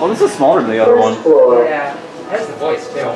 Oh, this is smaller than the other First one. floor. Yeah, that's the voice too.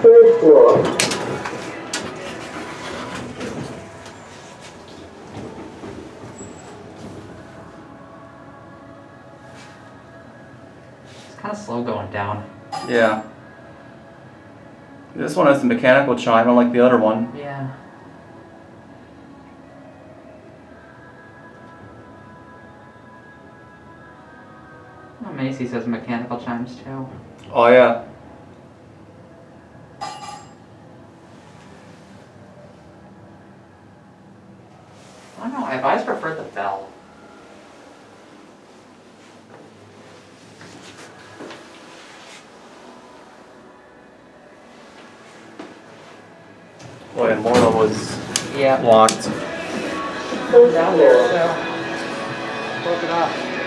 Third floor. It's kind of slow going down. Yeah. This one has the mechanical chime, unlike the other one. Yeah. Oh, Macy's has mechanical chimes too. Oh yeah. I don't know, I've always preferred the bell. Boy, and Mora was Yeah. locked. Down there, so. Broke it off.